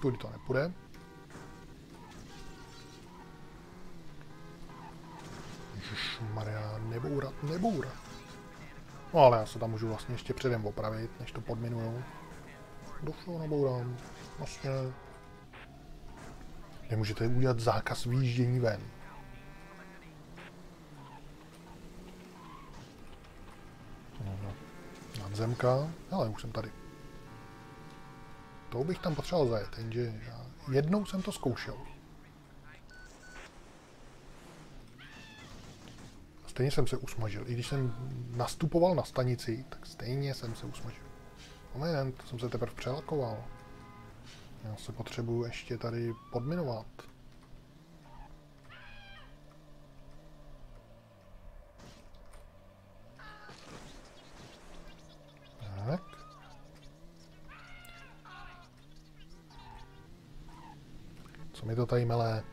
Tudy to nepůjde. Maria, nebourat, nebourat. No ale já se tam můžu vlastně ještě předem opravit, než to podminuju. Došlo, nebourám. Vlastně. Nemůžete udělat zákaz výjíždění ven. No. Nadzemka. Ale už jsem tady. To bych tam potřeboval zajet, jenže jednou jsem to zkoušel. Stejně jsem se usmažil. I když jsem nastupoval na stanici, tak stejně jsem se usmažil. Moment, jsem se teprve přelakoval. Já se potřebuju ještě tady podminovat. Tak. Co mi to tady melé?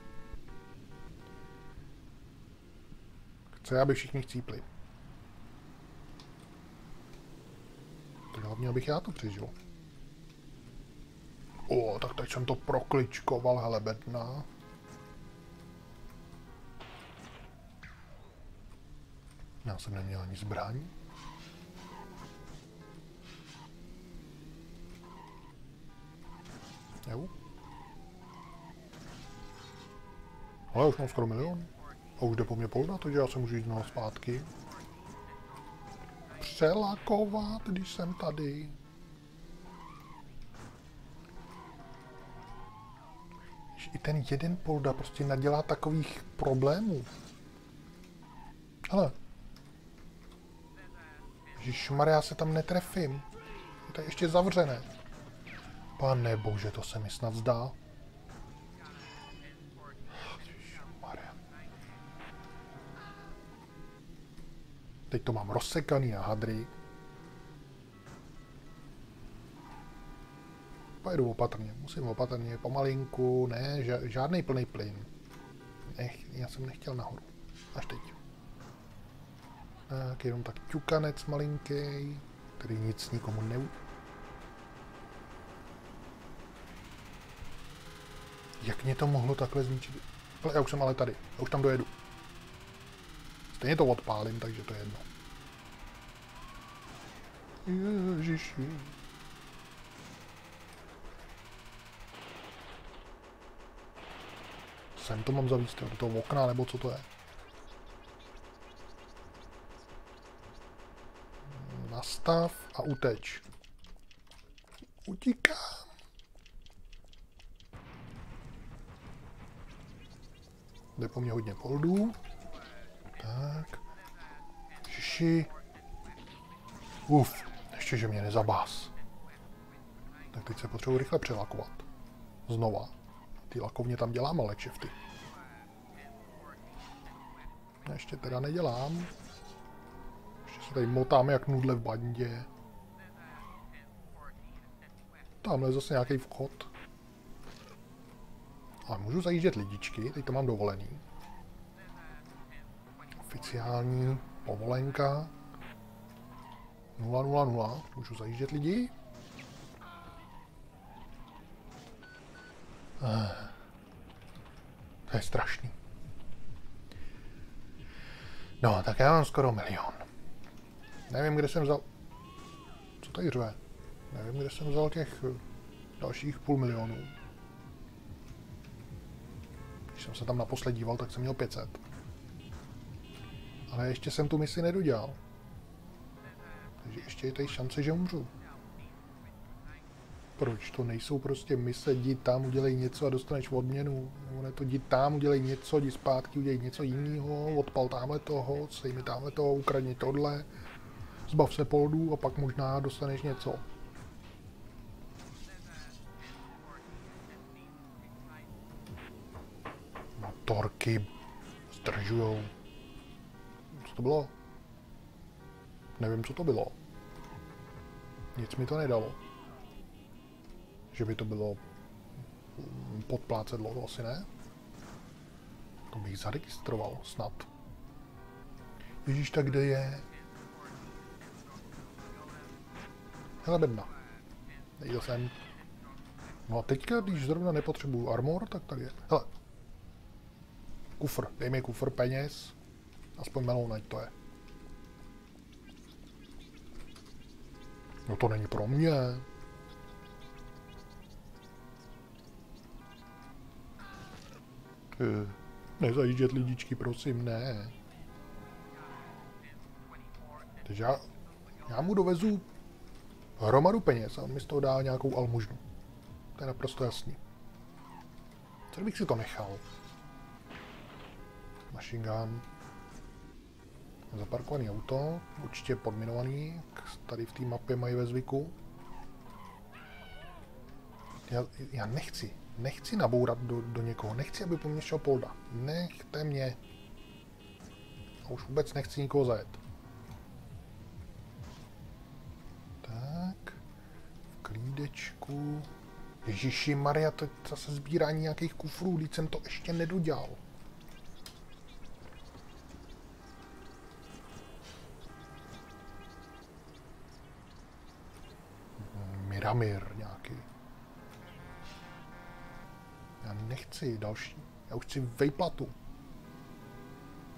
Chce, aby všichni chcípli. Tak hlavně, abych já to přežil. O, tak teď jsem to prokličkoval, hele, bedna. Já jsem neměl ani zbraň. Jo. Ale už mám skoro milion. A už jde po mě polda, takže já se můžu jít na zpátky. Přelakovat, když jsem tady. I ten jeden polda prostě nadělá takových problémů. Ale. Ježišmarja, já se tam netrefím. Je to ještě zavřené. Pane bože, to se mi snad zdá. Teď to mám rozsekaný na hadry. Pojedu opatrně, musím opatrně, pomalinku, ne, žádný plný plyn. Nech, já jsem nechtěl nahoru. Až teď. Tak, jenom tak ťukanec malinký, který nic nikomu ne... Jak mě to mohlo takhle zničit? Já už jsem ale tady, já už tam dojedu. Stejně to odpálím, takže to je jedno. Ježiši. Sem to mám zavíst, do toho okna, nebo co to je? Nastav a uteč. Utíkám. Jde po mně hodně poldů. Tak. Šiši. Uf, ještě, že mě nezabás. Tak teď se potřebuji rychle přelakovat. Znova. Ty lakovně tam dělám ale kšefty. Ještě teda nedělám. Ještě se tady motáme jak nudle v bandě. Tamhle je zase nějaký vchod. Ale můžu zajíždět lidičky, teď to mám dovolený oficiální povolenka 000, můžu zajíždět lidi. Eh, to je strašný. No, tak já mám skoro milion. Nevím, kde jsem vzal... Co tady řve? Nevím, kde jsem vzal těch eh, dalších půl milionů. Když jsem se tam naposled díval, tak jsem měl 500. Ale ještě jsem tu misi nedodělal. Takže ještě je tady šance, že umřu. Proč to nejsou prostě mise, jdi tam, udělej něco a dostaneš odměnu. Ne to jdi tam, udělej něco, jdi zpátky, udělej něco jiného, odpal tamhle toho, mi tamhle toho, ukradni tohle, zbav se poldů a pak možná dostaneš něco. Motorky zdržujou to bylo? Nevím, co to bylo. Nic mi to nedalo. Že by to bylo podplácedlo, to asi ne. To bych zaregistroval snad. Ježíš, tak kde je? Hele, bedna. Nejde sem. No a teďka, když zrovna nepotřebuju armor, tak tady je. Hele. Kufr. Dej mi kufr peněz. Aspoň melon, ať to je. No to není pro mě. Eh, Nezajíždět lidičky, prosím, ne. Takže já, já mu dovezu hromadu peněz a on mi z toho dá nějakou almužnu. To je naprosto jasný. Co bych si to nechal? Machine gun. Zaparkovaný auto, určitě podminovaný, tady v té mapě mají ve zvyku. Já, já nechci, nechci nabourat do, do někoho, nechci, aby po mně šel polda. Nechte mě. A už vůbec nechci nikoho zajet. Tak, v klídečku. Ježiši Maria, to je zase sbírání nějakých kufrů, když jsem to ještě nedodělal. Miramir nějaký. Já nechci další. Já už chci vejplatu.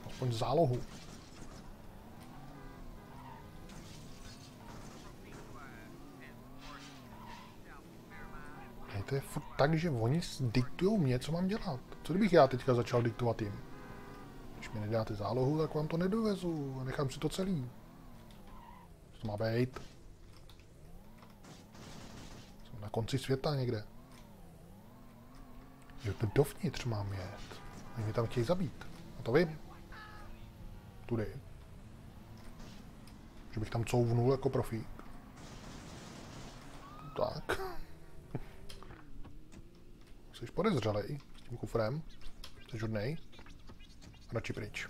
Aspoň zálohu. Ne, to je furt tak, že oni diktujou mě, co mám dělat. Co kdybych já teďka začal diktovat jim? Když mi nedáte zálohu, tak vám to nedovezu a nechám si to celý. Co to má být? Konci světa někde. Jo, to dovnitř mám jet. Oni mě tam chtějí zabít. A to vím. Tudy. Že bych tam couvnul jako profík. Tak. Jsi podezřelej s tím kufrem. Jsi hodnej. Radši pryč.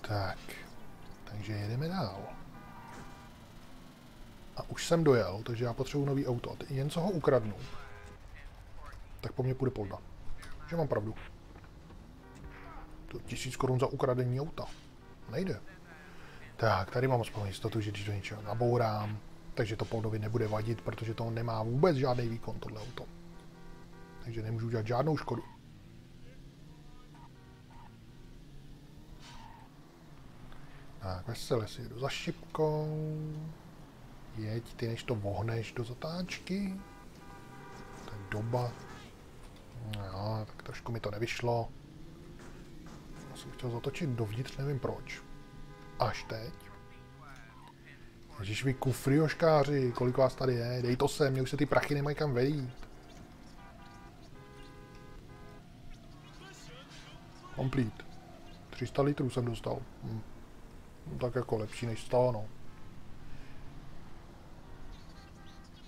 Tak. Takže jedeme dál. A už jsem dojel, takže já potřebuji nový auto. A jen co ho ukradnu, tak po mně půjde polda. Že mám pravdu. To tisíc korun za ukradení auta. Nejde. Tak, tady mám aspoň jistotu, že když do něčeho nabourám, takže to Poldovi nebude vadit, protože to nemá vůbec žádný výkon, tohle auto. Takže nemůžu udělat žádnou škodu. Tak, veselé si jedu za šipkou. Jeď ty, než to vohneš do zatáčky. To je doba. No, tak trošku mi to nevyšlo. Já jsem chtěl zatočit dovnitř, nevím proč. Až teď. Ježiš, vy kufrioškáři, kolik vás tady je, dej to sem, mě už se ty prachy nemají kam vejít. Complete. 300 litrů jsem dostal. Hm. Tak jako lepší než 100, no.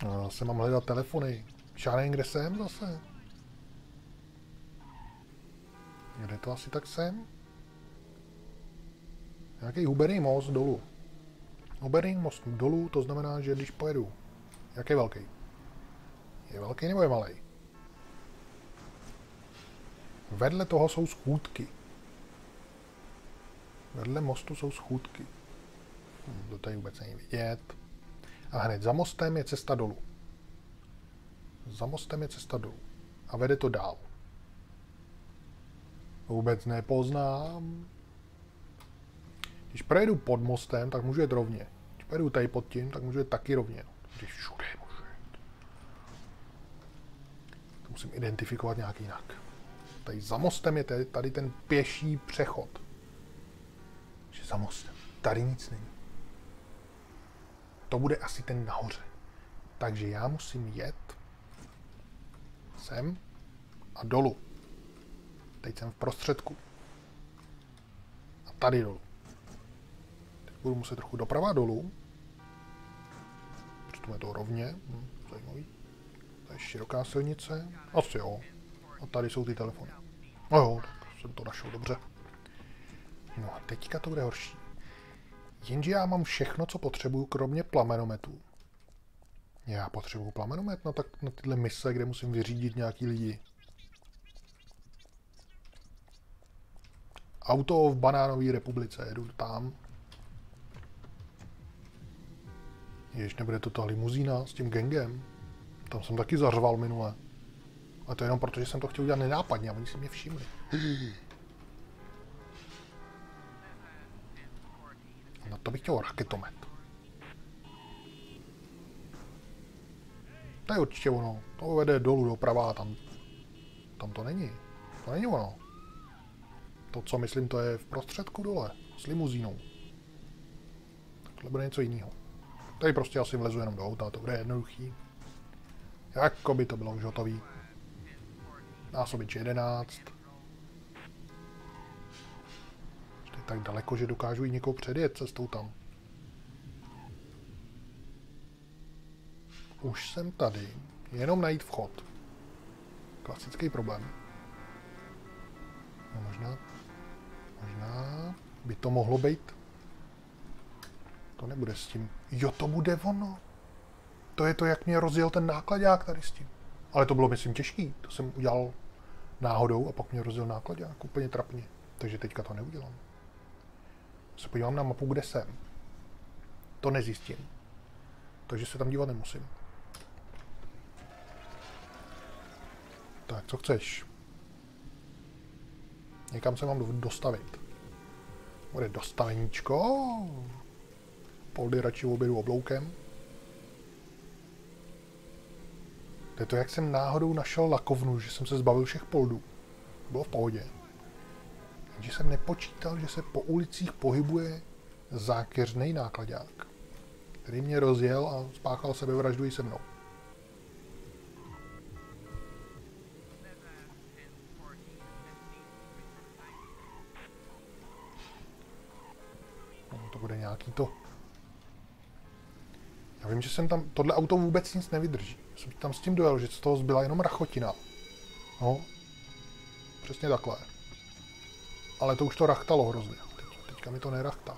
No, zase mám hledat telefony. Žádný, kde jsem zase. Kde to asi tak jsem? Nějaký hubený most dolů. Hubený most dolů, to znamená, že když pojedu, jak je velký? Je velký nebo je malý? Vedle toho jsou schůdky. Vedle mostu jsou schůdky. Hm, to tady vůbec není vidět. A hned za mostem je cesta dolů. Za mostem je cesta dolů. A vede to dál. Vůbec nepoznám. Když projedu pod mostem, tak můžu jet rovně. Když projedu tady pod tím, tak můžu jet taky rovně. Když všude můžu jet. To musím identifikovat nějak jinak. Tady za mostem je tady ten pěší přechod. Že za mostem. Tady nic není. To bude asi ten nahoře. Takže já musím jet sem a dolů. Teď jsem v prostředku. A tady dolů. Teď budu muset trochu doprava dolů. Přestupme to rovně. Hm, zajímavý. To je široká silnice. Asi jo. A tady jsou ty telefony. No jo, tak jsem to našel dobře. No a teďka to bude horší. Jenže já mám všechno, co potřebuju, kromě plamenometů. Já potřebuju plamenomet, no tak na tyhle mise, kde musím vyřídit nějaký lidi. Auto v banánové republice, jedu tam. Jež nebude to ta limuzína s tím gengem. Tam jsem taky zařval minule. A to jenom proto, že jsem to chtěl udělat nenápadně a oni si mě všimli. No to bych chtěl raketomet. To je určitě ono. To vede dolů doprava a tam, tam to není. To není ono. To, co myslím, to je v prostředku dole. S limuzínou. Takhle bude něco jiného. Tady prostě asi vlezu jenom do auta, to bude jednoduchý. Jako by to bylo už hotový. Násobič 11. tak daleko, že dokážu i někoho předjet cestou tam. Už jsem tady. Jenom najít vchod. Klasický problém. No možná, možná by to mohlo být. To nebude s tím. Jo, to bude ono. To je to, jak mě rozjel ten nákladák tady s tím. Ale to bylo, myslím, těžký. To jsem udělal náhodou a pak mě rozjel nákladák úplně trapně. Takže teďka to neudělám. Se podívám na mapu, kde jsem. To nezjistím. Takže se tam dívat nemusím. Tak, co chceš? Někam se mám dostavit. Bude dostaveníčko. Poldy radši obědu obloukem. To je to, jak jsem náhodou našel lakovnu, že jsem se zbavil všech poldů. Bylo v pohodě. Takže jsem nepočítal, že se po ulicích pohybuje zákeřný nákladák, který mě rozjel a spáchal sebevraždu i se mnou. No, to bude nějaký to já vím, že jsem tam, tohle auto vůbec nic nevydrží. Jsem tam s tím dojel, že z toho zbyla jenom rachotina. No, přesně takhle. Ale to už to rachtalo hrozně. Teď, teďka mi to nerachtá.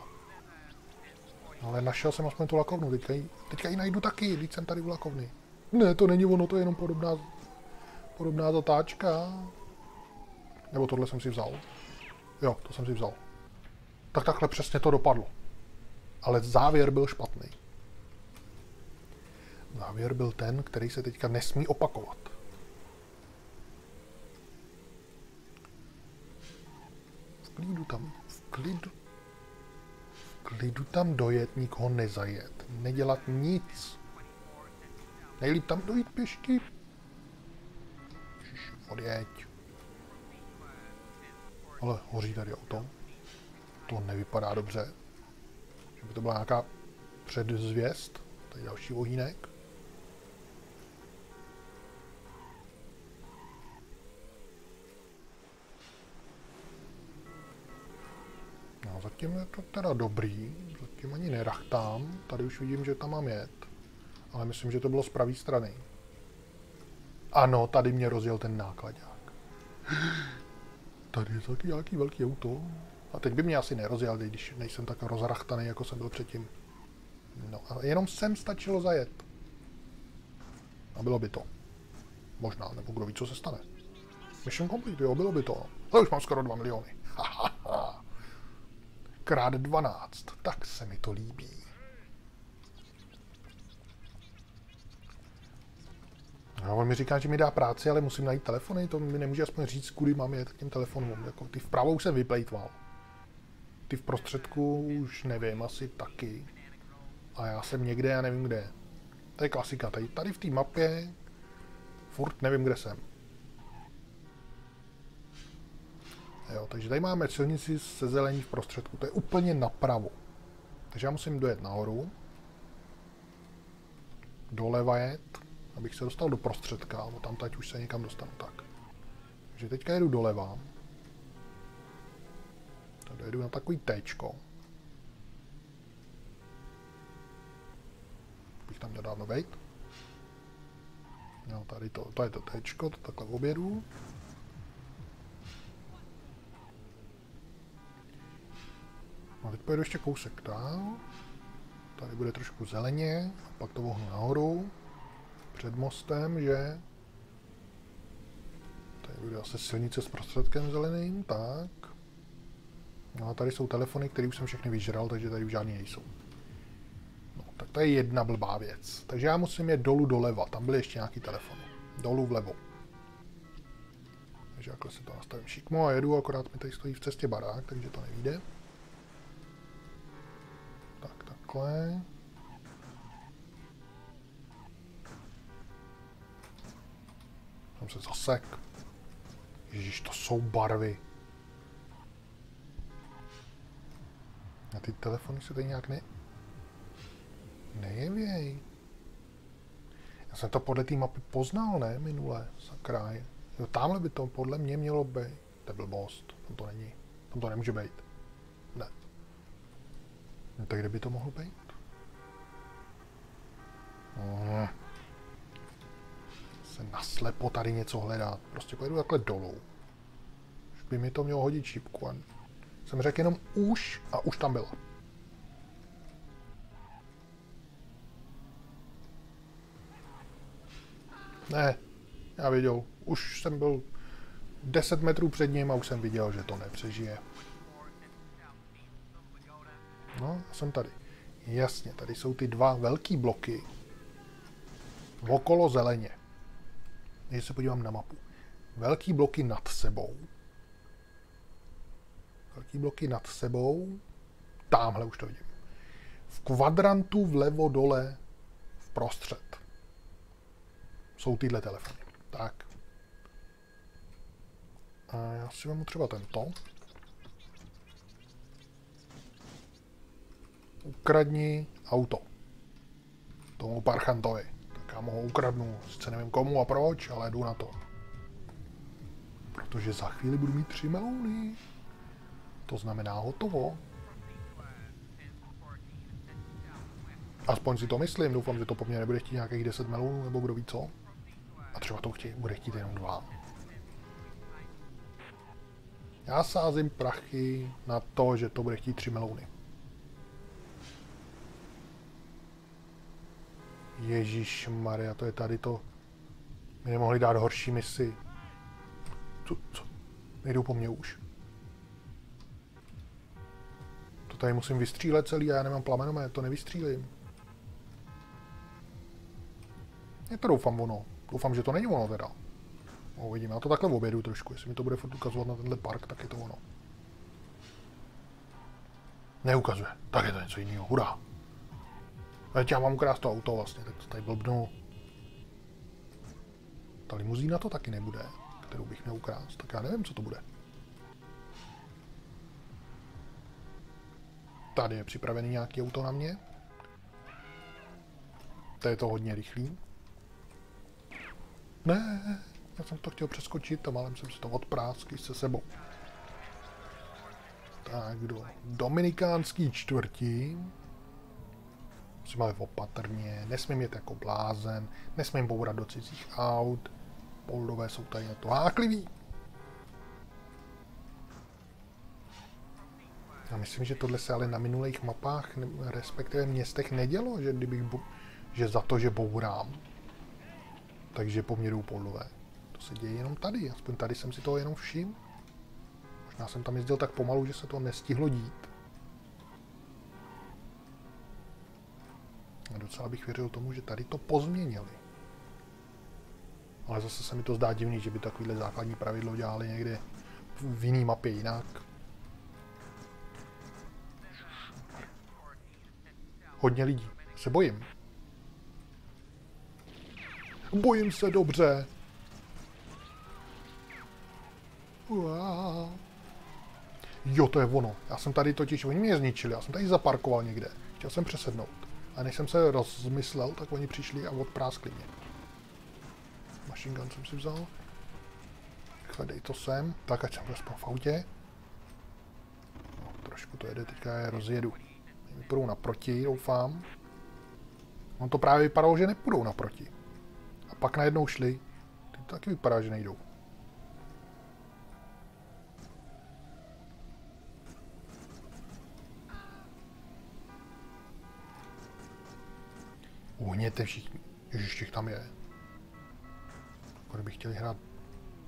Ale našel jsem aspoň tu lakovnu, teďka ji, teďka ji najdu taky, teď jsem tady u lakovny. Ne, to není ono, to je jenom podobná, podobná zatáčka. Nebo tohle jsem si vzal. Jo, to jsem si vzal. Tak takhle přesně to dopadlo. Ale závěr byl špatný. Závěr byl ten, který se teďka nesmí opakovat. V klidu tam, v klidu, v klidu tam dojet, nikoho nezajet, nedělat nic. Nejlíp tam dojít pěšky. Odjeď. Ale hoří tady auto. To nevypadá dobře. Že by to byla nějaká předzvěst. Tady další ohýnek. No, zatím je to teda dobrý, zatím ani nerachtám, tady už vidím, že tam mám jet, ale myslím, že to bylo z pravé strany. Ano, tady mě rozjel ten nákladák. Tady je taky nějaký velký auto. A teď by mě asi nerozjel, když nejsem tak rozrachtaný, jako jsem byl předtím. No, ale jenom sem stačilo zajet. A bylo by to. Možná, nebo kdo ví, co se stane. Mission complete, jo, bylo by to. Ale už mám skoro 2 miliony. Krát 12. Tak se mi to líbí. No, on mi říká, že mi dá práci, ale musím najít telefony, to mi nemůže aspoň říct, kudy mám jet k těm telefonům. Jako ty vpravo už jsem vyplejtval. Ty v prostředku už nevím, asi taky. A já jsem někde, já nevím kde. To je klasika. Tady, tady v té mapě furt nevím, kde jsem. Jo, takže tady máme silnici se zelení v prostředku. To je úplně napravo. Takže já musím dojet nahoru. Doleva jet, abych se dostal do prostředka, nebo tam teď už se někam dostanu. Tak. Takže teďka jedu doleva. Tady jedu na takový Tčko. Bych tam měl dávno vejt. No, tady to, to je to Tčko, to takhle obědu. A teď pojedu ještě kousek dál. Tady bude trošku zeleně, a pak to vohnu nahoru. Před mostem, že? Tady bude zase silnice s prostředkem zeleným, tak. No a tady jsou telefony, které už jsem všechny vyžral, takže tady už žádný nejsou. No, Tak to je jedna blbá věc. Takže já musím jít dolů doleva. Tam byly ještě nějaký telefony. Dolů vlevo. Takže takhle si to nastavím šikmo a jedu, akorát mi tady stojí v cestě barák, takže to nevíde. Tak, takhle. Tam se zasek. Ježíš, to jsou barvy. A ty telefony se tady nějak ne... Nejevěj. Já jsem to podle té mapy poznal, ne? Minule, sakra. Jo, tamhle by to podle mě mělo být. To je blbost. Tam to není. Tam to nemůže být. No, tak kde by to mohlo být? Hmm. Se naslepo tady něco hledat. Prostě pojedu takhle dolů. Už by mi to mělo hodit šipku. A jsem řekl jenom už a už tam byla. Ne, já viděl. Už jsem byl 10 metrů před ním a už jsem viděl, že to nepřežije. No, jsem tady. Jasně, tady jsou ty dva velký bloky okolo zeleně. Když se podívám na mapu. Velký bloky nad sebou. Velký bloky nad sebou. Tamhle už to vidím. V kvadrantu vlevo dole vprostřed jsou tyhle telefony. Tak. A já si vezmu třeba tento. Ukradni auto. Tomu parchantovi. Tak já mu ho ukradnu. Sice nevím komu a proč, ale jdu na to. Protože za chvíli budu mít tři melouny. To znamená hotovo. Aspoň si to myslím, doufám, že to po mně nebude chtít nějakých 10 melonů, nebo kdo ví co. A třeba to chtě, bude chtít jenom dva. Já sázím prachy na to, že to bude chtít tři melouny. Ježíš Maria, to je tady to. My nemohli dát horší misi. Co, co? Nejdou po mně už. To tady musím vystřílet celý a já nemám plamenomé, to nevystřílím. Je to doufám ono. Doufám, že to není ono teda. No, uvidíme, já to takhle obědu trošku. Jestli mi to bude furt ukazovat na tenhle park, tak je to ono. Neukazuje. Tak je to něco jiného. Hurá. Teď já mám ukrást to auto vlastně, tak to tady blbnu. Ta limuzína to taky nebude, kterou bych měl ukrást. Tak já nevím, co to bude. Tady je připravený nějaký auto na mě. To je to hodně rychlý. Ne, já jsem to chtěl přeskočit a malem jsem si to odprásky se sebou. Tak do Dominikánský čtvrtí. Musím ale opatrně, nesmím jet jako blázen, nesmím bourat do cizích aut. Poldové jsou tady na to hákliví. Já myslím, že tohle se ale na minulých mapách, respektive městech nedělo, že kdybych, že za to, že bourám, takže po mně jdou podlové. To se děje jenom tady, aspoň tady jsem si toho jenom všim. Možná jsem tam jezdil tak pomalu, že se to nestihlo dít. A docela bych věřil tomu, že tady to pozměnili. Ale zase se mi to zdá divný, že by takovýhle základní pravidlo dělali někde v jiný mapě jinak. Hodně lidí. Se bojím. Bojím se dobře. Jo, to je ono. Já jsem tady totiž, oni mě zničili, já jsem tady zaparkoval někde. Chtěl jsem přesednout. A než jsem se rozmyslel, tak oni přišli a odpráskli mě. Machine gun jsem si vzal. Rychle dej to sem. Tak, ať jsem aspoň v autě. No, trošku to jede, teďka je rozjedu. Půjdou naproti, doufám. On to právě vypadalo, že nepůjdou naproti pak najednou šli. Ty to taky vypadá, že nejdou. Uhněte všichni. Ježiš, těch tam je. Kdyby chtěli hrát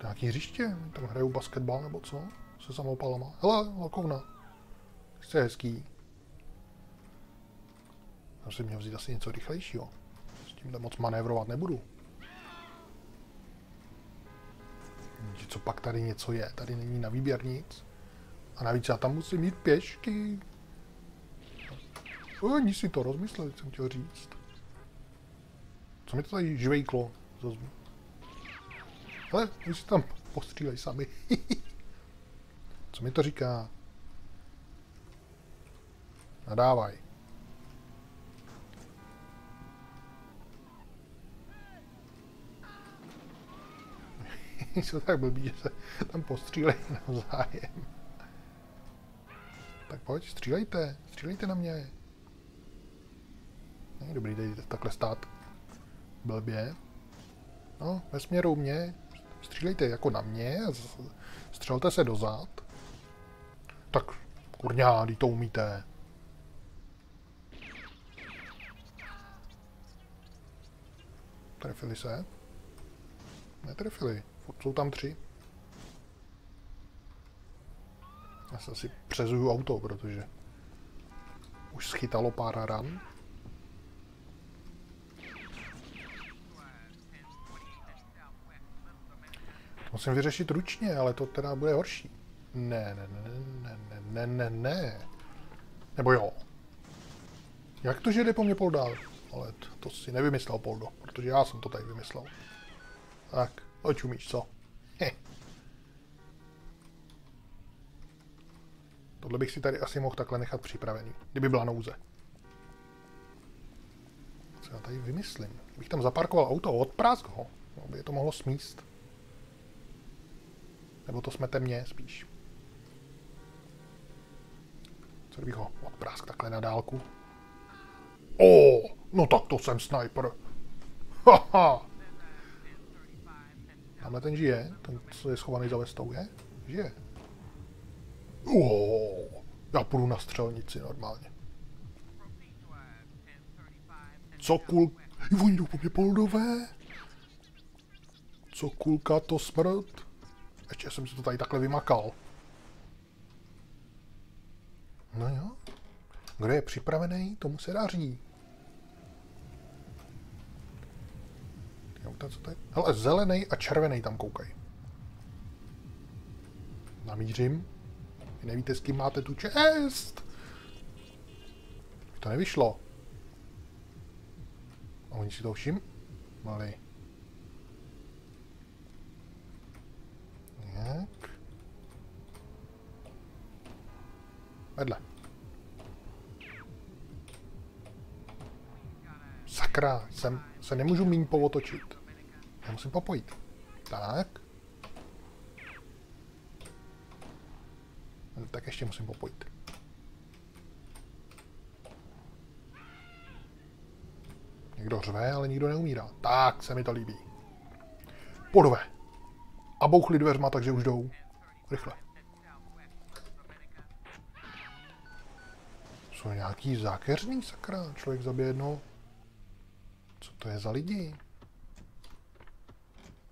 nějaký hřiště, tam hrajou basketbal nebo co? Se samopalama. Hele, lakovna. Jste hezký. Já si měl vzít asi něco rychlejšího. S tímhle moc manévrovat nebudu. Co pak tady něco je? Tady není na výběr nic. A navíc já tam musím mít pěšky. Oni si to rozmysleli, jsem chtěl říct. Co mi to tady žvejklo? Ale oni si tam postřílej sami. Co mi to říká? Nadávaj. Jsou tak blbí, že se tam postřílejí navzájem. Tak pojď, střílejte, střílejte na mě. Není dobrý tady takhle stát blbě. No, ve směru mě. Střílejte jako na mě střelte se dozad. Tak, kurňa, to umíte. Trefili se? Netrefili. Furt jsou tam tři. Já se asi přezuju auto, protože už schytalo pár ran. Musím vyřešit ručně, ale to teda bude horší. Ne, ne, ne, ne, ne, ne, ne, ne. Nebo jo. Jak to, že jde po mně pol dál? Ale to, to si nevymyslel Poldo, protože já jsem to tady vymyslel. Tak, hoď umíš, co? Heh. Tohle bych si tady asi mohl takhle nechat připravený, kdyby byla nouze. Co já tady vymyslím? Kdybych tam zaparkoval auto, odprásk ho, no, by je to mohlo smíst. Nebo to smete mě spíš. Co kdybych ho odprásk takhle na dálku? O, no tak to jsem sniper. Haha. Tamhle ten žije, ten, co je schovaný za vestou, je? Žije. O, já půjdu na střelnici normálně. Co kul... Oni jdou po mě poldové? Co kulka to smrt? Ještě jsem si to tady takhle vymakal. No jo. Kdo je připravený, tomu se daří. Auta, co to je? Hele, zelený a červený tam koukaj. Namířím. Vy nevíte, s kým máte tu čest. To nevyšlo. A oni si to všim? Mali. Tak. Vedle. Sakra, jsem, se nemůžu míň povotočit. Já musím popojit. Tak. Tak ještě musím popojit. Někdo řve, ale nikdo neumírá. Tak se mi to líbí. Podové. A bouchli dveřma, takže už jdou. Rychle. Jsou nějaký zákeřný sakra? Člověk zabije jedno. Co to je za lidi?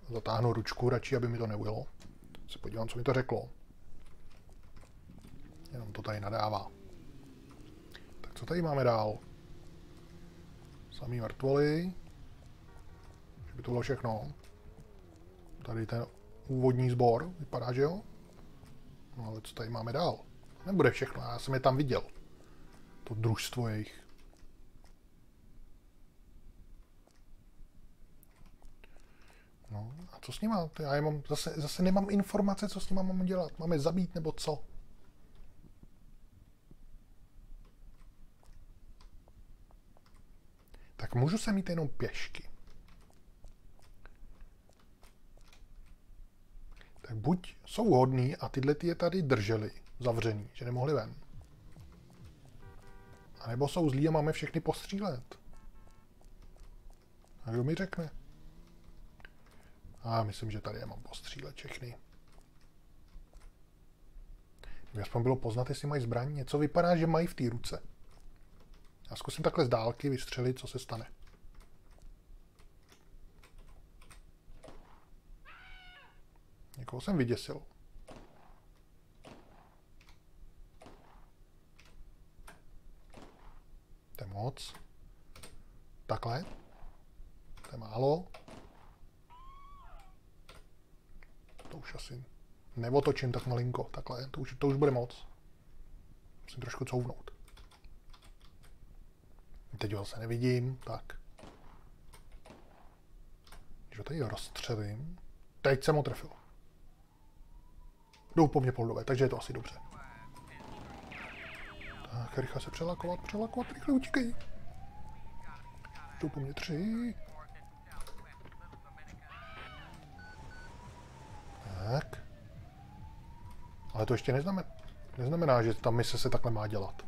Zatáhnu ručku radši, aby mi to neujelo. Se podívám, co mi to řeklo. Jenom to tady nadává. Tak co tady máme dál? Samý mrtvoly. Že by to bylo všechno. Tady ten úvodní sbor, vypadá, že jo? No ale co tady máme dál? Nebude všechno, já jsem je tam viděl. To družstvo jejich. No a co s nima? Já je mám, zase, zase nemám informace, co s nima mám dělat. Máme zabít nebo co? Tak můžu se mít jenom pěšky. Tak buď jsou hodní a tyhle ty je tady drželi zavřený, že nemohli ven. A nebo jsou zlí a máme všechny postřílet. A kdo mi řekne? A myslím, že tady je mám postřílet všechny. Kdyby aspoň bylo poznat, jestli mají zbraň. Něco vypadá, že mají v té ruce. Já zkusím takhle z dálky vystřelit, co se stane. Někoho jsem vyděsil. To je moc. Takhle. To je málo. To už asi neotočím tak malinko. Takhle, to už, to už bude moc. Musím trošku couvnout. Teď ho se nevidím, tak. Když ho tady rozstřelím. Teď jsem ho trefil. Jdou po mně poldové, takže je to asi dobře. Tak, rychle se přelakovat, přelakovat, rychle utíkej. Jdou po mně tři. Tak. Ale to ještě neznamená, neznamená, že ta mise se takhle má dělat.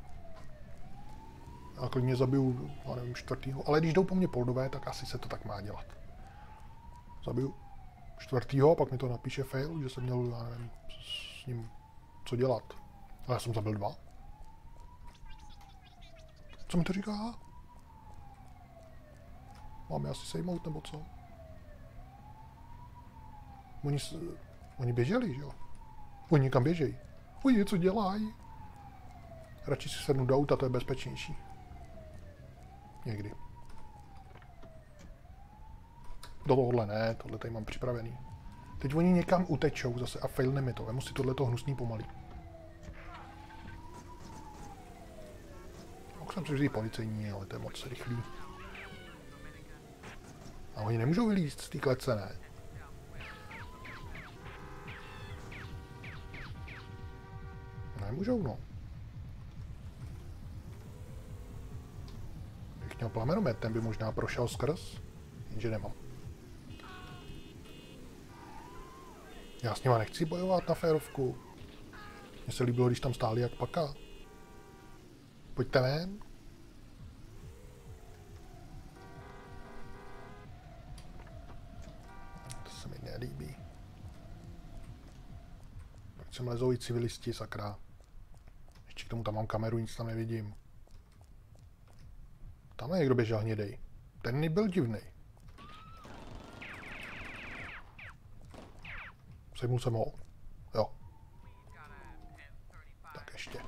A klidně zabiju, já nevím, čtvrtýho. Ale když jdou po mně poldové, tak asi se to tak má dělat. Zabiju čtvrtýho pak mi to napíše fail, že jsem měl, já nevím, s ním co dělat. Ale já jsem zabil dva. Co mi to říká? Máme asi sejmout nebo co? Oni, oni běželi, že jo? Oni někam běžejí. Oni něco dělají. Radši si sednu do auta, to je bezpečnější. Někdy. Do tohohle ne, tohle tady mám připravený. Teď oni někam utečou zase a failne mi to. Vemu si tohleto hnusný pomalý. Mohl jsem si vzít policejní, ale to je moc rychlý. A oni nemůžou vylízt z té klece, ne? Nemůžou, no. Bych měl plamenomet, ten by možná prošel skrz, jenže nemám. Já s nima nechci bojovat na férovku. Mně se líbilo, když tam stáli jak paka. Pojďte ven. To se mi nelíbí. Proč sem lezou i civilisti, sakra. Ještě k tomu tam mám kameru, nic tam nevidím. Tam je někdo běžel hnědej. Ten byl divný. Sejmul jsem ho. Jo. Tak ještě.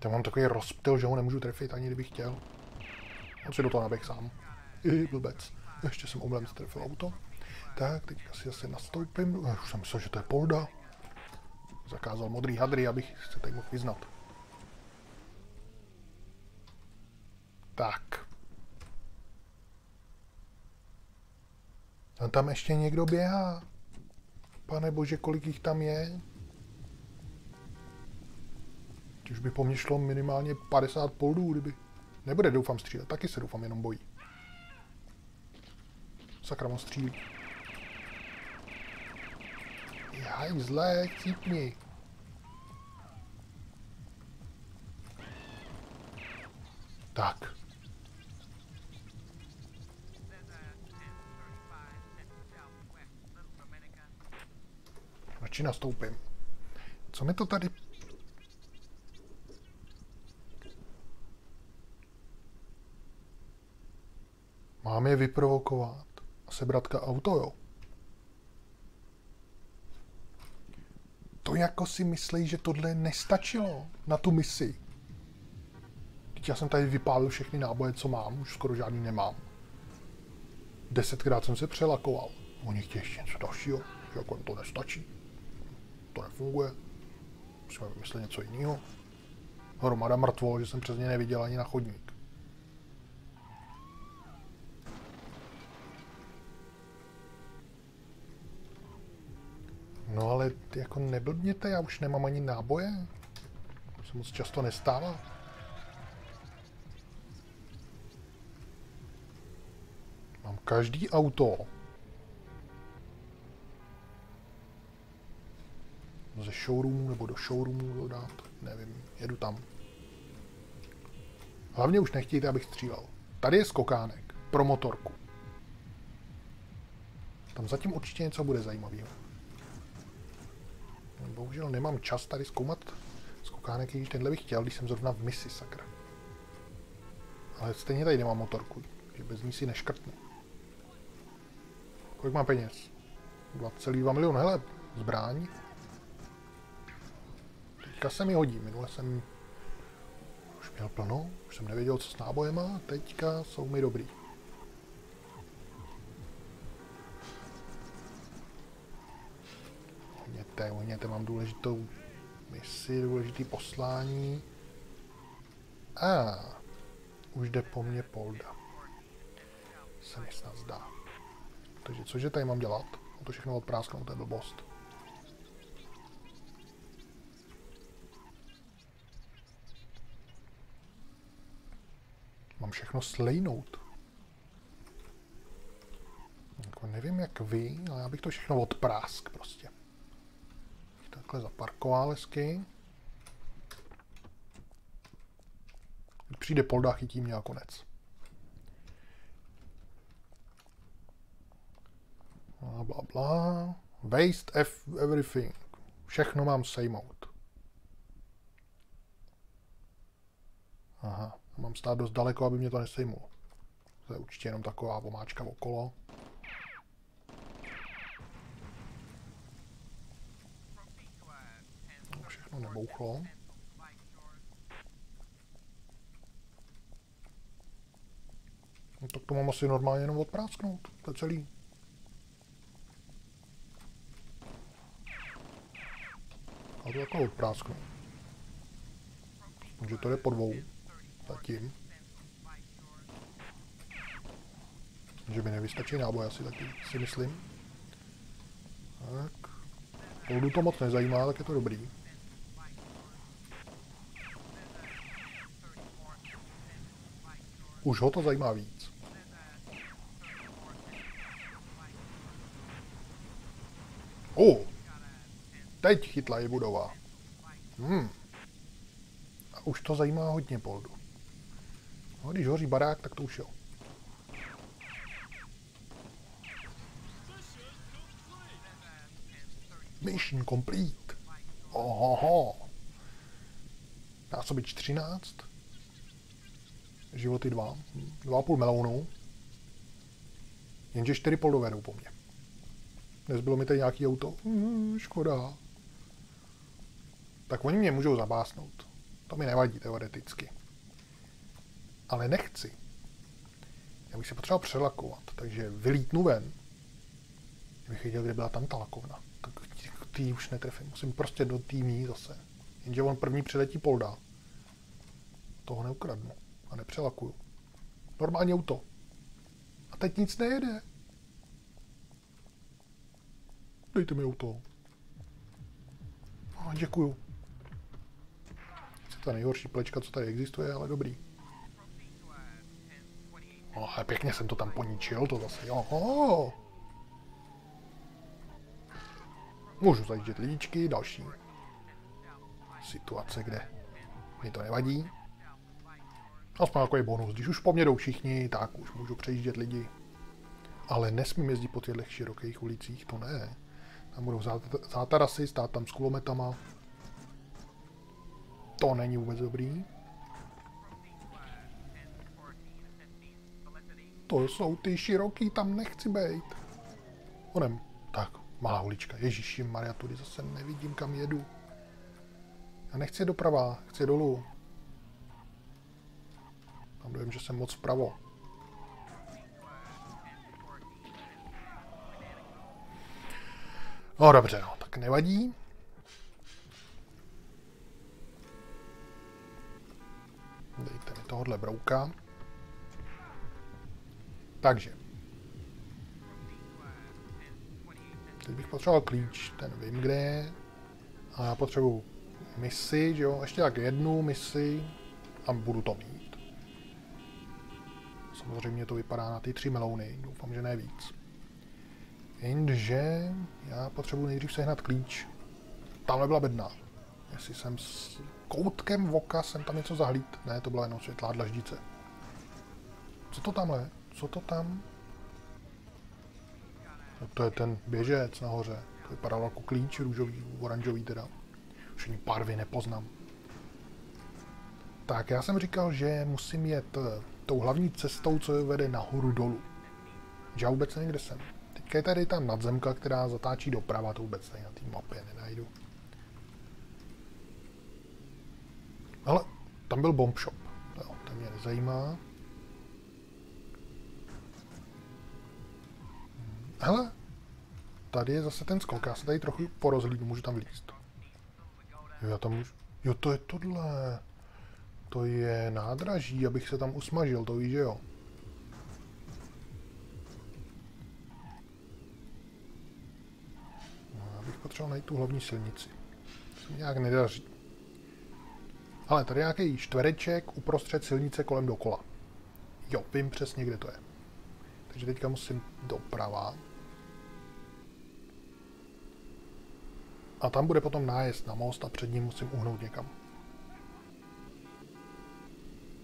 Tam mám takový rozptyl, že ho nemůžu trefit, ani kdybych chtěl. On si do toho naběh sám. I blbec. Ještě jsem omylem strefil auto. Tak, teď asi asi nastoupím. Už jsem myslel, že to je polda. Zakázal modrý hadry, abych se tady mohl vyznat. Tak. A tam ještě někdo běhá. Pane bože, kolik jich tam je? Už by po mně šlo minimálně 50 poldů, kdyby... Nebude doufám střílet, taky se doufám jenom bojí. Sakra, on střílí. Jaj, zlé, cípni. Tak. Radši nastoupím. Co mi to tady... Mám je vyprovokovat a sebratka auto, jo? To jako si myslí, že tohle nestačilo na tu misi. Teď já jsem tady vypálil všechny náboje, co mám, už skoro žádný nemám. Desetkrát jsem se přelakoval. Oni chtějí ještě něco dalšího, jako to nestačí. To nefunguje. Musíme vymyslet něco jiného. Hromada mrtvol, že jsem přes ně neviděl ani na chodník. No ale jako neblbněte, já už nemám ani náboje. To se moc často nestává. Mám každý auto. Showroomu nebo do showroomu dodat, nevím, jedu tam. Hlavně už nechtějte, abych střílel. Tady je skokánek pro motorku. Tam zatím určitě něco bude zajímavého. Bohužel nemám čas tady zkoumat skokánek, když tenhle bych chtěl, když jsem zrovna v misi, sakra. Ale stejně tady nemám motorku, že bez ní si neškrtnu. Kolik má peněz? 2,2 milion, hele, zbraň. Teďka se mi hodí, minule jsem Už měl plno, už jsem nevěděl, co s nábojema, teďka jsou mi dobrý. Honěte, honěte, mám důležitou misi, důležitý poslání. A ah, už jde po mně Polda. Se mi snad zdá. Takže cože tady mám dělat? To všechno odprásknout, to je blbost. Mám všechno slejnout. Jako nevím jak vy, ale já bych to všechno odprásk prostě. Takhle zaparkoval hezky. Přijde polda, chytí mě a konec. Bla, bla, bla. Waste everything. Všechno mám sejmout. Aha, mám stát dost daleko, aby mě to nesejmulo. To je určitě jenom taková pomáčka okolo. No, všechno nebouchlo. No tak to mám asi normálně jenom odprásknout. To je celý. A to jako odprásknu. Takže to jde po dvou. Zatím. Že mi nevystačí náboj asi taky, si myslím. Tak. Poldu to moc nezajímá, tak je to dobrý. Už ho to zajímá víc. O, oh, teď chytla je budova. Hmm. A už to zajímá hodně Poldu. No, když hoří barák, tak to už jo. Mission complete. Ohoho. Násobič 13. Životy 2. 2,5 melounů. Jenže 4 pol dovedou po mně. Nezbylo mi tady nějaký auto. Hmm, škoda. Tak oni mě můžou zabásnout. To mi nevadí teoreticky. Ale nechci. Já bych si potřeboval přelakovat, takže vylítnu ven. Kdybych viděl, kde byla tam ta lakovna. Tak ty už netrefím. Musím prostě do týmí zase. Jenže on první přiletí polda. Toho neukradnu. A nepřelakuju. Normálně auto. A teď nic nejede. Dejte mi auto. A děkuju. Je to nejhorší plečka, co tady existuje, ale dobrý. Oh, pěkně jsem to tam poničil, to zase, jo. Můžu zajíždět lidičky, další situace, kde mi to nevadí. Aspoň jako je bonus. Když už po mně jdou všichni, tak už můžu přejíždět lidi. Ale nesmím jezdit po těchto širokých ulicích, to ne. Tam budou zátarasy, stát tam s kulometama. To není vůbec dobrý. To jsou ty široký, tam nechci být. Onem. Tak, malá ulička. Ježíši Maria, tudy zase nevidím, kam jedu. Já nechci doprava, chci dolů. Tam dojem, že jsem moc vpravo. No dobře, no, tak nevadí. Dejte mi tohohle brouka. Takže. Teď bych potřeboval klíč, ten vím kde je. A já potřebuji misi, že jo, ještě tak jednu misi a budu to mít. Samozřejmě to vypadá na ty tři melouny, doufám, že ne víc. Jenže já potřebuji nejdřív sehnat klíč. Tamhle byla bedna. Jestli jsem s koutkem oka jsem tam něco zahlíd. Ne, to byla jenom světlá dlaždice. Co to tamhle? Co to tam? No to je ten běžec nahoře. To vypadalo jako klíč, růžový, oranžový teda. Už ani barvy nepoznám. Tak, já jsem říkal, že musím jet eh, tou hlavní cestou, co vede nahoru dolů. Já vůbec nevím, kde jsem. Teďka je tady ta nadzemka, která zatáčí doprava, to vůbec tady na té mapě nenajdu. Ale tam byl bomb shop. Jo, ten mě nezajímá. Hele, tady je zase ten skok, já se tady trochu porozhlídnu, můžu tam vlízt. Jo, já tam můžu... Jo, to je tohle. To je nádraží, abych se tam usmažil, to víš, že jo. No, já bych potřeboval najít tu hlavní silnici. To nějak nedaří. Ale tady nějaký čtvereček uprostřed silnice kolem dokola. Jo, vím přesně, kde to je. Takže teďka musím doprava. A tam bude potom nájezd na most a před ním musím uhnout někam.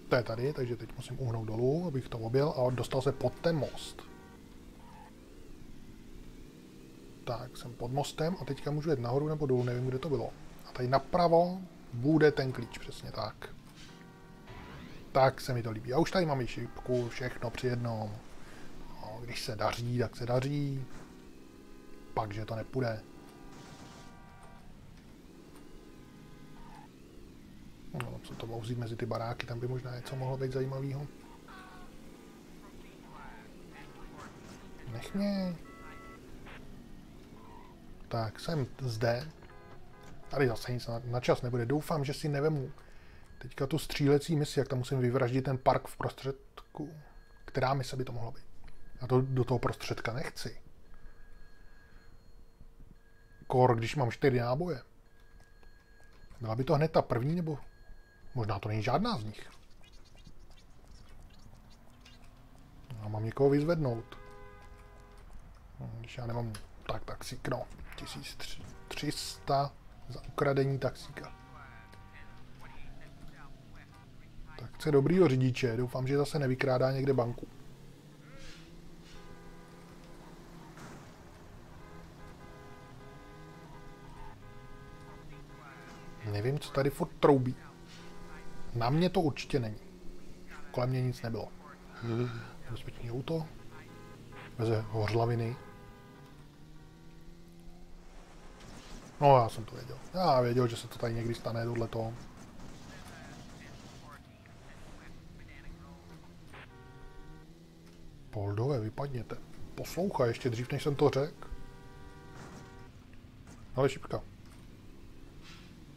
To je tady, takže teď musím uhnout dolů, abych to objel a dostal se pod ten most. Tak, jsem pod mostem a teďka můžu jít nahoru nebo dolů, nevím, kde to bylo. A tady napravo bude ten klíč, přesně tak. Tak se mi to líbí. A už tady mám i šipku, všechno při jednom. No, když se daří, tak se daří. Pak, že to nepůjde. No, co to vzít mezi ty baráky, tam by možná něco mohlo být zajímavého. Nech mě. Tak, jsem zde. Tady zase nic na, na čas nebude. Doufám, že si nevemu teďka tu střílecí misi, jak tam musím vyvraždit ten park v prostředku. Která mise by to mohla být? Já to do toho prostředka nechci. Kor, když mám čtyři náboje. Byla by to hned ta první, nebo možná to není žádná z nich. Já mám někoho vyzvednout. Když já nemám tak taxík, no, 1300 za ukradení taxíka. Tak chce dobrýho řidiče, doufám, že zase nevykrádá někde banku. Nevím, co tady furt troubí. Na mě to určitě není. Kolem mě nic nebylo. Bezpečný auto. Bez hořlaviny. No, já jsem to věděl. Já věděl, že se to tady někdy stane, tohleto. Poldové, vypadněte. Poslouchaj, ještě dřív, než jsem to řekl. Ale šipka.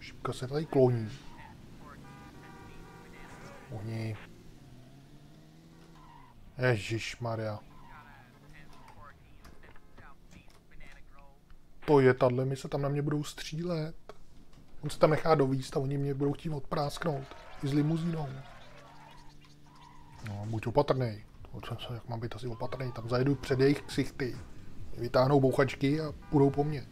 Šipka se tady kloní. Oni. Ježíš Maria. To je tahle, my se tam na mě budou střílet. On se tam nechá dovíst a oni mě budou chtít odprásknout. I s limuzínou. No, buď opatrný. Jak mám být asi opatrný. Tam zajedu před jejich ksichty. Vytáhnou bouchačky a půjdou po mně.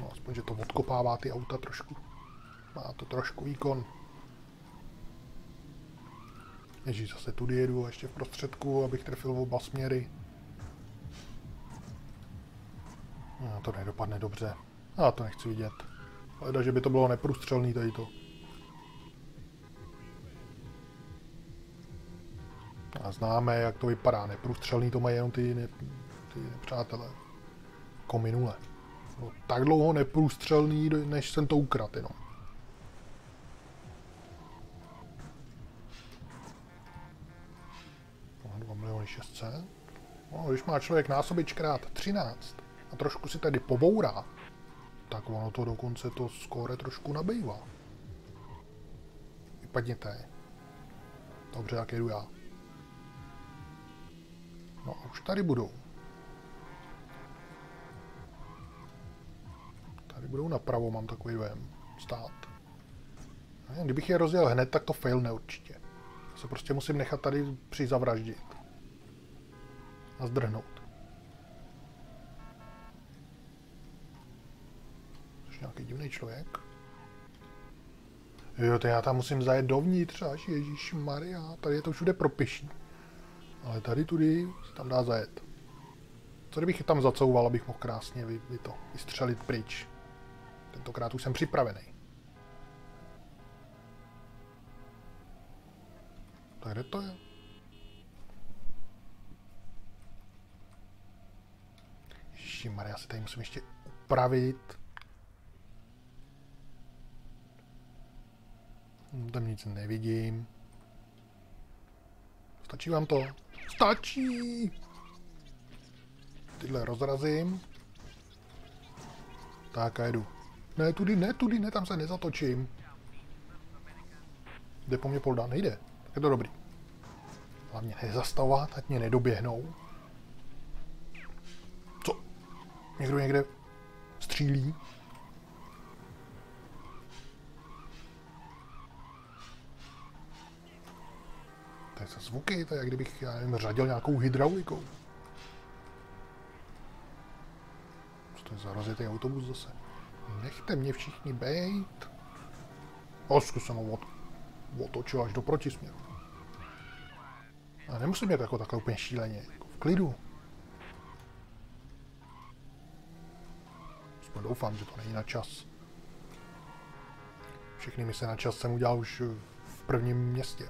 No, aspoň, že to odkopává ty auta trošku. Má to trošku výkon. Ježíš, zase tudy jedu ještě v prostředku, abych trefil v oba směry. No, to nedopadne dobře. Já to nechci vidět. Leda, že by to bylo neprůstřelný tady to. A známe, jak to vypadá. Neprůstřelný to mají jenom ty, ne, ty nepřátelé. Jako minule. No, tak dlouho neprůstřelný, než jsem to ukradl jenom. 600. No, když má člověk násobičkrát 13 a trošku si tady pobourá, tak ono to dokonce to skóre trošku nabývá. Vypadněte. Dobře, jak jedu já. No a už tady budou. Tady budou napravo, mám takový dojem. Stát. Kdybych je rozjel hned, tak to failne určitě. Se prostě musím nechat tady přizavraždit a zdrhnout. Jsi nějaký divný člověk. Jo, to já tam musím zajet dovnitř až, Ježíš Maria, tady je to všude propiší. Ale tady tudy se tam dá zajet. Co kdybych je tam zacouval, abych mohl krásně vy, vy to vystřelit pryč. Tentokrát už jsem připravený. Tak kde to je? Ježíši Maria, si tady musím ještě upravit. Hm, Tam nic nevidím. Stačí vám to? Stačí! Tyhle rozrazím. Tak a jedu. Ne, tudy, ne, tudy, ne, tam se nezatočím. Jde po mně polda, nejde. Tak je to dobrý. Hlavně nezastavovat, ať mě nedoběhnou. Co? Někdo někde střílí? To za zvuky, to je jak kdybych, já nevím, řadil nějakou hydraulikou. Co to je za rozjetý autobus zase? Nechte mě všichni bejt. O, zkusím ho od, otočil až do protisměru. A nemusím být jako takhle úplně šíleně, jako v klidu. Aspoň doufám, že to není na čas. Všechny mise na čas jsem udělal už v prvním městě.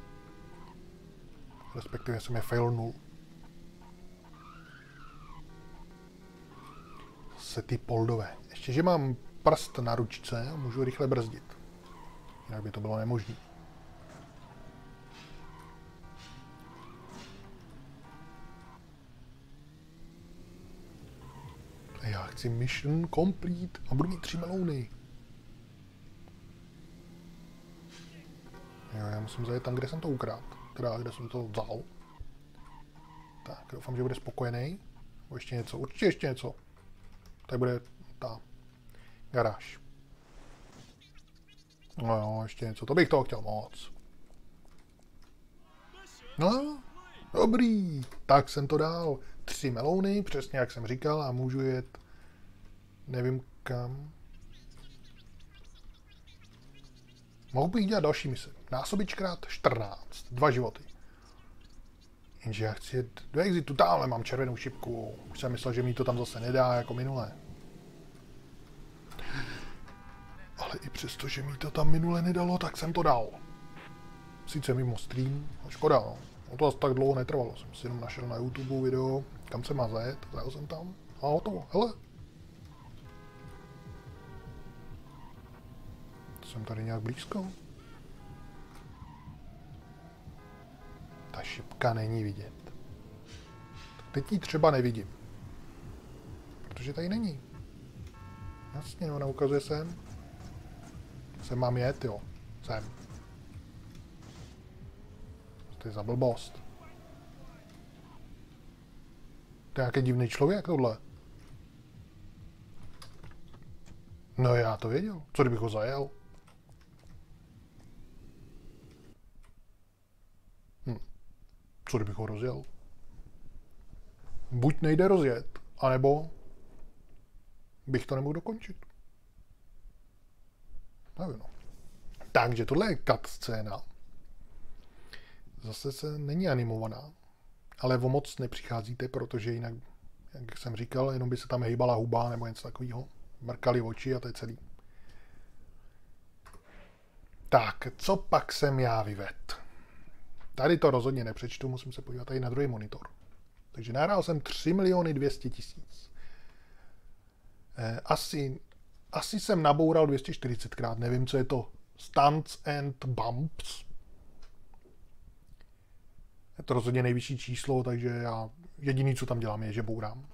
Respektive jsem je failnul. Se ty poldové. Ještě, že mám prst na ručce a můžu rychle brzdit. Jinak by to bylo nemožné. Chci mission complete a budu mít tři melouny. Jo, já musím zajet tam, kde jsem to ukrát. Teda, kde jsem to vzal. Tak, doufám, že bude spokojený. Ještě něco, určitě ještě něco. Tady bude ta garáž. No jo, ještě něco, to bych toho chtěl moc. No, dobrý, tak jsem to dal. Tři melouny, přesně jak jsem říkal, a můžu jet nevím kam. Mohu bych dělat další mise. Násobičkrát 14, dva životy. Jenže já chci jet do exitu, tamhle mám červenou šipku. Už jsem myslel, že mi to tam zase nedá jako minule. Ale i přesto, že mi to tam minule nedalo, tak jsem to dal. Sice mimo stream, a škoda, no. no to asi tak dlouho netrvalo. Jsem si jenom našel na YouTube video, kam se má zajet, zajel jsem tam a hotovo. Hele. Jsem tady nějak blízko. Ta šipka není vidět. Teď ji třeba nevidím. Protože tady není. Jasně, ona ukazuje sem. Sem mám jet, jo. Sem. To je za blbost? To je nějaký divný člověk tohle. No já to věděl. Co kdybych ho zajel? Hm. Co kdybych ho rozjel? Buď nejde rozjet, anebo bych to nemohl dokončit. Nevím. No. Takže tohle je cut scéna. Zase se není animovaná, ale o moc nepřicházíte, protože jinak, jak jsem říkal, jenom by se tam hejbala huba nebo něco takového. Mrkali oči a to je celý. Tak, co pak jsem já vyvedl? Tady to rozhodně nepřečtu, musím se podívat tady na druhý monitor. Takže nahrál jsem 3 miliony 200 tisíc. Eh, asi, asi jsem naboural 240krát, nevím, co je to. Stunts and bumps. Je to rozhodně nejvyšší číslo, takže já jediný, co tam dělám, je, že bourám.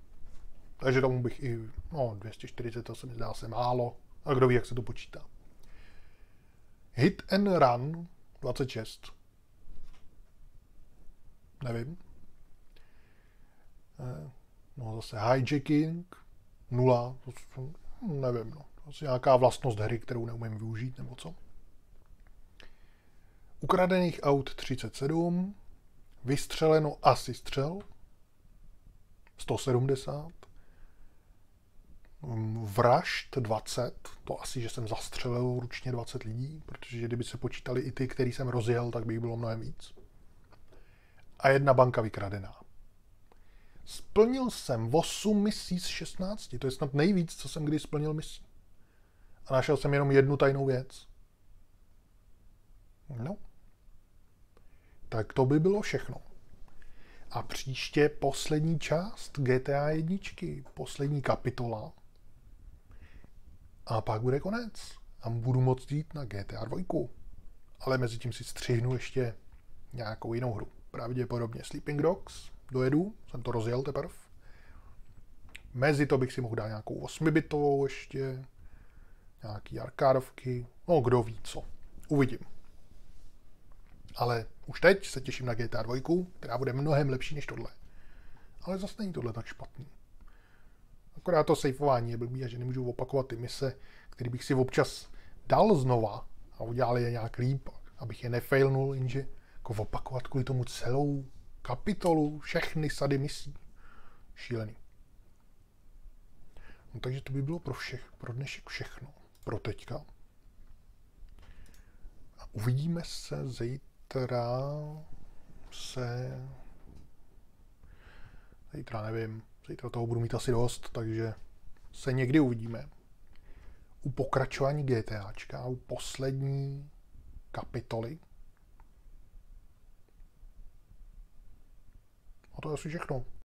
Takže tomu bych i, no 240, to se mi zdá se málo. A kdo ví, jak se to počítá. Hit and run 26. Nevím. Eh, no zase hijacking 0. To, to, nevím, no. Asi nějaká vlastnost hry, kterou neumím využít, nebo co. Ukradených aut 37. Vystřeleno asi střel 170. Vražd 20, to asi, že jsem zastřelil ručně 20 lidí, protože kdyby se počítali i ty, který jsem rozjel, tak by jich bylo mnohem víc. A jedna banka vykradená. Splnil jsem 8 misí z 16, to je snad nejvíc, co jsem kdy splnil misí. A našel jsem jenom jednu tajnou věc. No. Tak to by bylo všechno. A příště poslední část GTA 1, poslední kapitola. A pak bude konec. A budu moct jít na GTA 2. ale mezi tím si střihnu ještě nějakou jinou hru. Pravděpodobně Sleeping Dogs, dojedu, jsem to rozjel teprve. Mezi to bych si mohl dát nějakou 8-bitovou ještě, nějaký arkádovky, no kdo ví co. Uvidím. Ale už teď se těším na GTA 2, která bude mnohem lepší než tohle. Ale zase není tohle tak špatný. Akorát to sejfování je blbý a že nemůžu opakovat ty mise, které bych si občas dal znova a udělal je nějak líp, abych je nefailnul, jenže jako opakovat kvůli tomu celou kapitolu, všechny sady misí. Šílený. No, takže to by bylo pro, všech, pro dnešek všechno. Pro teďka. A uvidíme se zítra se... Zítra nevím. Zítra toho budu mít asi dost, takže se někdy uvidíme. U pokračování GTAčka, u poslední kapitoly. A to je asi všechno.